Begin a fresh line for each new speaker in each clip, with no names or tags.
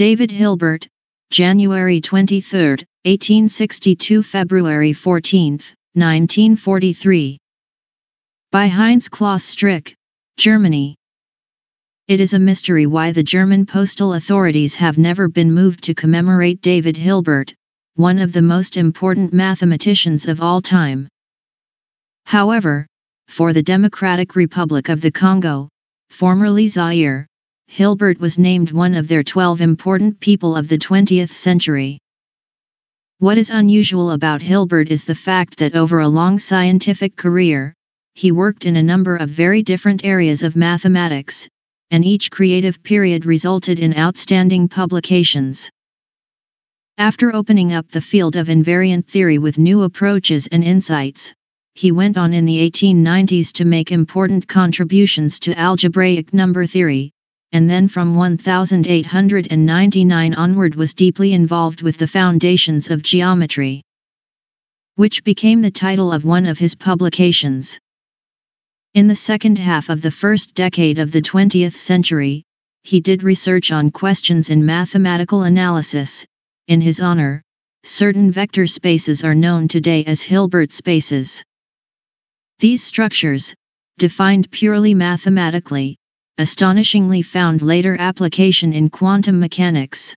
David Hilbert, January 23, 1862 February 14, 1943. By Heinz Klaus Strick, Germany. It is a mystery why the German postal authorities have never been moved to commemorate David Hilbert, one of the most important mathematicians of all time. However, for the Democratic Republic of the Congo, formerly Zaire, Hilbert was named one of their 12 important people of the 20th century. What is unusual about Hilbert is the fact that over a long scientific career, he worked in a number of very different areas of mathematics, and each creative period resulted in outstanding publications. After opening up the field of invariant theory with new approaches and insights, he went on in the 1890s to make important contributions to algebraic number theory, and then from 1899 onward was deeply involved with the foundations of geometry, which became the title of one of his publications. In the second half of the first decade of the 20th century, he did research on questions in mathematical analysis. In his honor, certain vector spaces are known today as Hilbert spaces. These structures, defined purely mathematically, astonishingly found later application in quantum mechanics.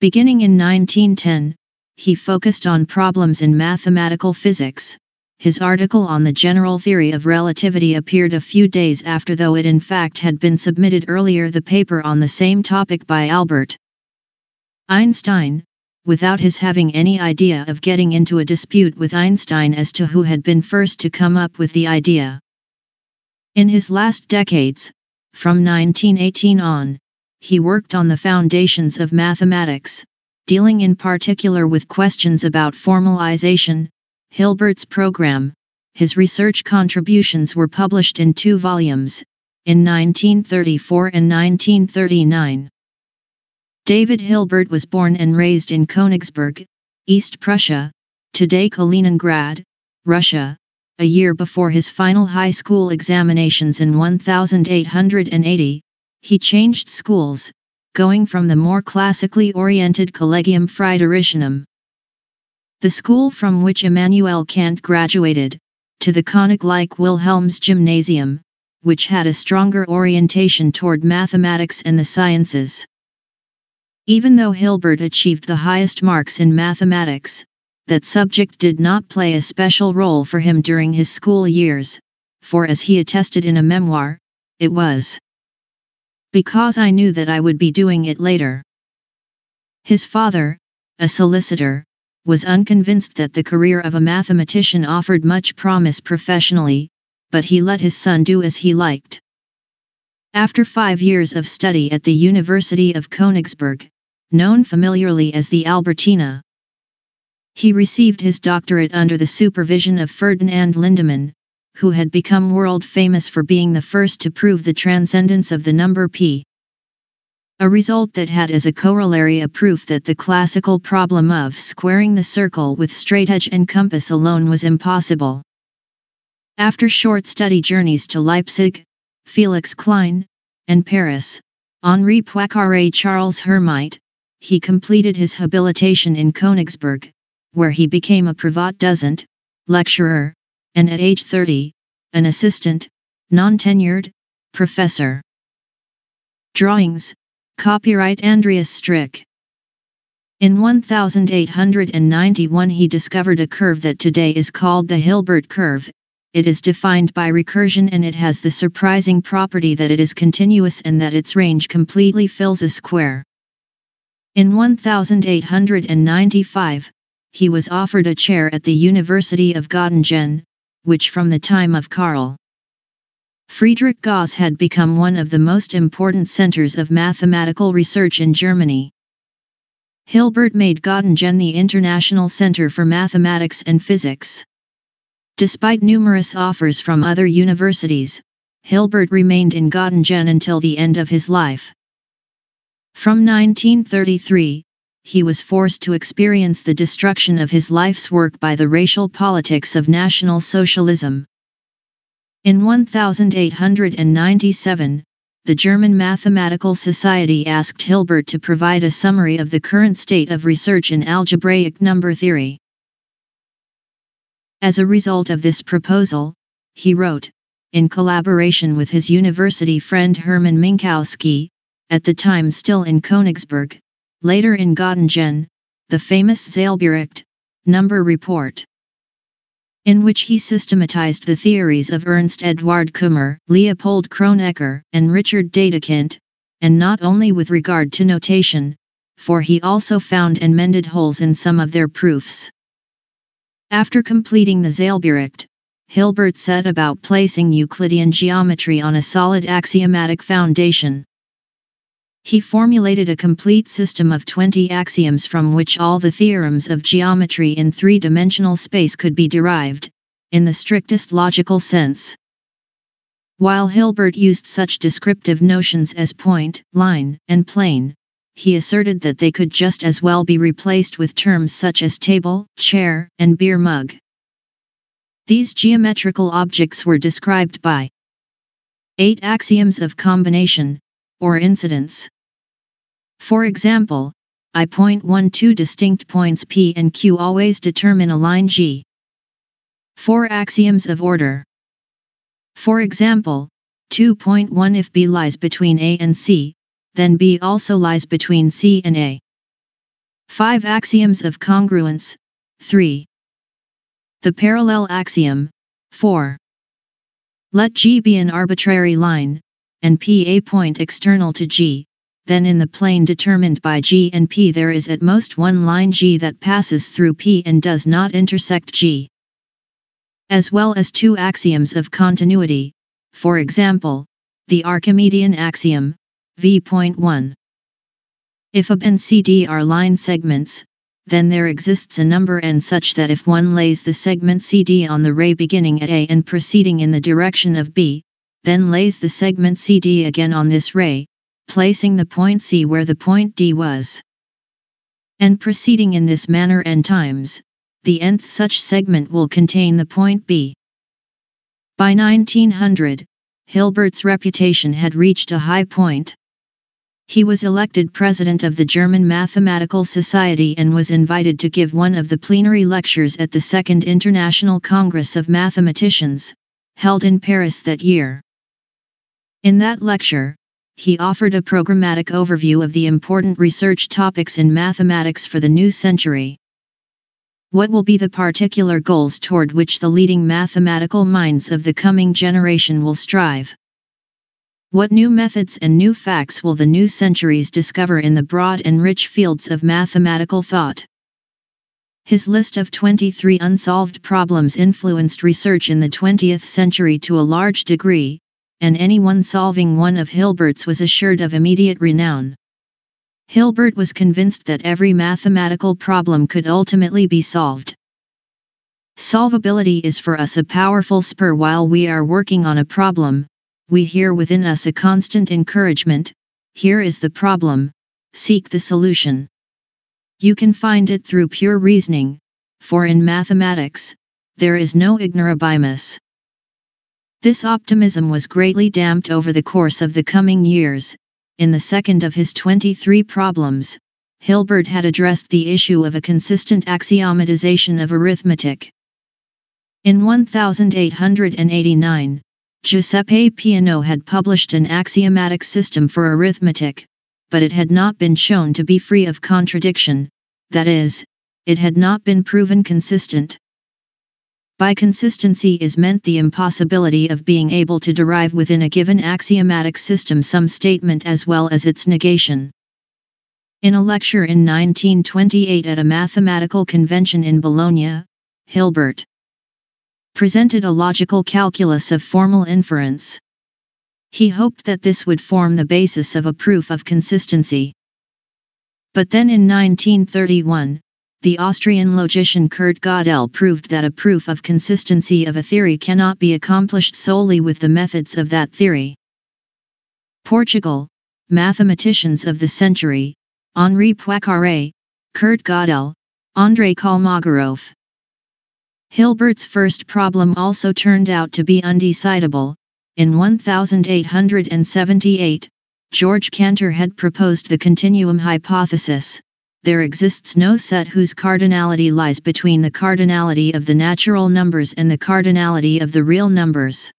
Beginning in 1910, he focused on problems in mathematical physics. His article on the general theory of relativity appeared a few days after though it in fact had been submitted earlier the paper on the same topic by Albert Einstein, without his having any idea of getting into a dispute with Einstein as to who had been first to come up with the idea. In his last decades, from 1918 on, he worked on the foundations of mathematics, dealing in particular with questions about formalization, Hilbert's program. His research contributions were published in two volumes, in 1934 and 1939. David Hilbert was born and raised in Königsberg, East Prussia, today Kaliningrad, Russia, a year before his final high school examinations in 1880, he changed schools, going from the more classically oriented Collegium Fridericianum, the school from which Immanuel Kant graduated, to the Königliches Wilhelms Gymnasium, which had a stronger orientation toward mathematics and the sciences. Even though Hilbert achieved the highest marks in mathematics, that subject did not play a special role for him during his school years, for as he attested in a memoir, it was because I knew that I would be doing it later. His father, a solicitor, was unconvinced that the career of a mathematician offered much promise professionally, but he let his son do as he liked. After five years of study at the University of Königsberg, known familiarly as the Albertina, he received his doctorate under the supervision of Ferdinand Lindemann, who had become world famous for being the first to prove the transcendence of the number p. A result that had as a corollary a proof that the classical problem of squaring the circle with straightedge and compass alone was impossible. After short study journeys to Leipzig, Felix Klein, and Paris, Henri Poincaré Charles Hermite, he completed his habilitation in Königsberg, where he became a privat privatdozent, lecturer, and at age 30, an assistant, non-tenured, professor. Drawings, copyright Andreas Strick. In 1891 he discovered a curve that today is called the Hilbert curve, it is defined by recursion and it has the surprising property that it is continuous and that its range completely fills a square. In 1895, he was offered a chair at the University of Göttingen, which from the time of Karl Friedrich Gauss had become one of the most important centers of mathematical research in Germany. Hilbert made Göttingen the international center for mathematics and physics. Despite numerous offers from other universities, Hilbert remained in Göttingen until the end of his life. From 1933, he was forced to experience the destruction of his life's work by the racial politics of National Socialism. In 1897, the German Mathematical Society asked Hilbert to provide a summary of the current state of research in algebraic number theory. As a result of this proposal, he wrote, in collaboration with his university friend Hermann Minkowski, at the time still in Königsberg, later in Göttingen, the famous Zählbericht, number report in which he systematized the theories of Ernst Eduard Kummer, Leopold Kronecker, and Richard Dedekind, and not only with regard to notation, for he also found and mended holes in some of their proofs. After completing the Zählbericht, Hilbert set about placing Euclidean geometry on a solid axiomatic foundation. He formulated a complete system of 20 axioms from which all the theorems of geometry in three-dimensional space could be derived, in the strictest logical sense. While Hilbert used such descriptive notions as point, line, and plane, he asserted that they could just as well be replaced with terms such as table, chair, and beer mug. These geometrical objects were described by eight axioms of combination, or incidence. For example, I point 1 two distinct points P and Q always determine a line G. 4 axioms of order. For example, 2.1 if B lies between A and C, then B also lies between C and A. 5 axioms of congruence, 3. The parallel axiom, 4. Let G be an arbitrary line, and P a point external to G, then in the plane determined by G and P there is at most one line G that passes through P and does not intersect G. As well as two axioms of continuity, for example, the Archimedean axiom, v.1. If AB and CD are line segments, then there exists a number n such that if one lays the segment CD on the ray beginning at A and proceeding in the direction of B, then lays the segment CD again on this ray, placing the point C where the point D was. And proceeding in this manner n times, the nth such segment will contain the point B. By 1900, Hilbert's reputation had reached a high point. He was elected president of the German Mathematical Society and was invited to give one of the plenary lectures at the Second International Congress of Mathematicians, held in Paris that year. In that lecture, he offered a programmatic overview of the important research topics in mathematics for the new century. What will be the particular goals toward which the leading mathematical minds of the coming generation will strive? What new methods and new facts will the new centuries discover in the broad and rich fields of mathematical thought? His list of 23 unsolved problems influenced research in the 20th century to a large degree, and anyone solving one of Hilbert's was assured of immediate renown. Hilbert was convinced that every mathematical problem could ultimately be solved. Solvability is for us a powerful spur while we are working on a problem, we hear within us a constant encouragement, here is the problem, seek the solution. You can find it through pure reasoning, for in mathematics, there is no ignorabimus. This optimism was greatly damped over the course of the coming years. In the second of his 23 problems, Hilbert had addressed the issue of a consistent axiomatization of arithmetic. In 1889, Giuseppe Peano had published an axiomatic system for arithmetic, but it had not been shown to be free of contradiction, that is, it had not been proven consistent. By consistency is meant the impossibility of being able to derive within a given axiomatic system some statement as well as its negation. In a lecture in 1928 at a mathematical convention in Bologna, Hilbert presented a logical calculus of formal inference. He hoped that this would form the basis of a proof of consistency. But then in 1931, the Austrian logician Kurt Gödel proved that a proof of consistency of a theory cannot be accomplished solely with the methods of that theory. Portugal, mathematicians of the century, Henri Poincaré, Kurt Gödel, Andrei Kolmogorov. Hilbert's first problem also turned out to be undecidable, in 1878, George Cantor had proposed the continuum hypothesis. There exists no set whose cardinality lies between the cardinality of the natural numbers and the cardinality of the real numbers.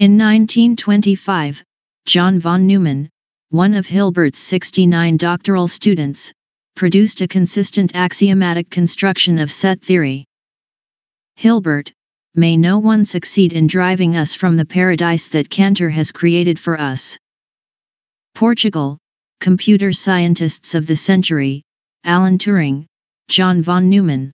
In 1925, John von Neumann, one of Hilbert's 69 doctoral students, produced a consistent axiomatic construction of set theory. Hilbert, may no one succeed in driving us from the paradise that Cantor has created for us. Portugal, computer scientists of the century, Alan Turing, John von Neumann.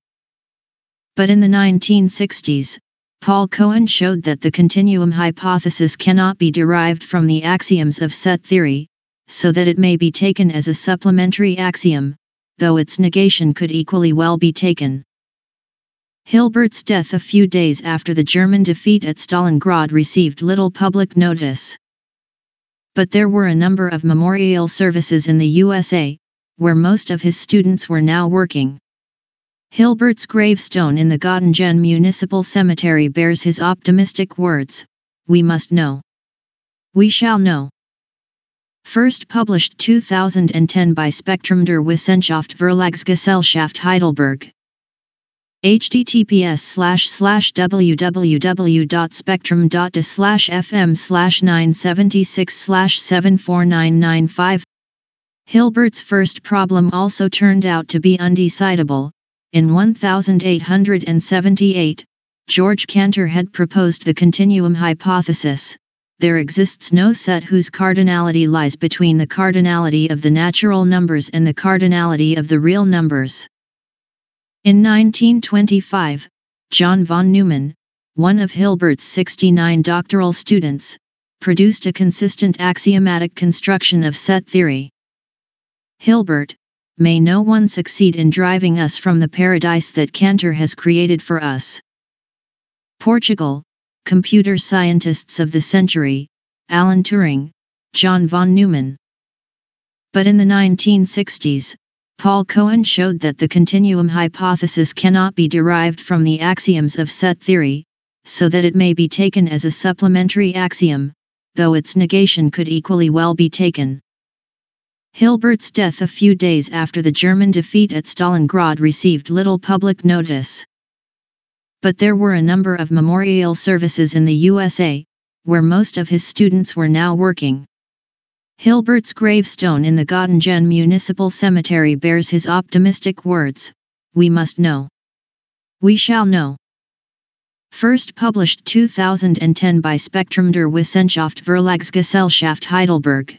But in the 1960s, Paul Cohen showed that the continuum hypothesis cannot be derived from the axioms of set theory, so that it may be taken as a supplementary axiom, though its negation could equally well be taken. Hilbert's death a few days after the German defeat at Stalingrad received little public notice but there were a number of memorial services in the USA, where most of his students were now working. Hilbert's gravestone in the Göttingen Municipal Cemetery bears his optimistic words, We must know. We shall know. First published 2010 by Spektrum der Wissenschaft Verlagsgesellschaft Heidelberg https slash slash www.spektrum.de slash fm slash 976 slash 74995 Hilbert's first problem also turned out to be undecidable. In 1878, George Cantor had proposed the continuum hypothesis. There exists no set whose cardinality lies between the cardinality of the natural numbers and the cardinality of the real numbers. In 1925, John von Neumann, one of Hilbert's 69 doctoral students, produced a consistent axiomatic construction of set theory. Hilbert, may no one succeed in driving us from the paradise that Cantor has created for us. Portugal, computer scientists of the century, Alan Turing, John von Neumann. But in the 1960s, Paul Cohen showed that the continuum hypothesis cannot be derived from the axioms of set theory, so that it may be taken as a supplementary axiom, though its negation could equally well be taken. Hilbert's death a few days after the German defeat at Stalingrad received little public notice. But there were a number of memorial services in the USA, where most of his students were now working. Hilbert's gravestone in the Göttingen Municipal Cemetery bears his optimistic words, We must know. We shall know. First published 2010 by Spektrum der Wissenschaft Verlagsgesellschaft Heidelberg.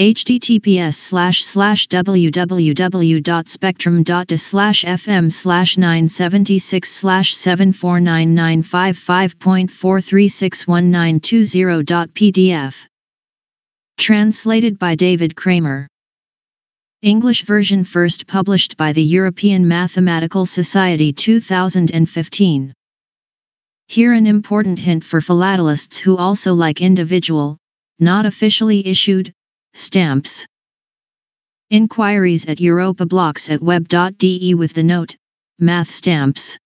https slash slash www.spektrum.de slash fm slash 976 slash 7499555.4361920.pdf Translated by David Kramer. English version first published by the European Mathematical Society 2015. Here an important hint for philatelists who also like individual, not officially issued, stamps. Inquiries at Europa Blocks at web.de with the note, Math Stamps.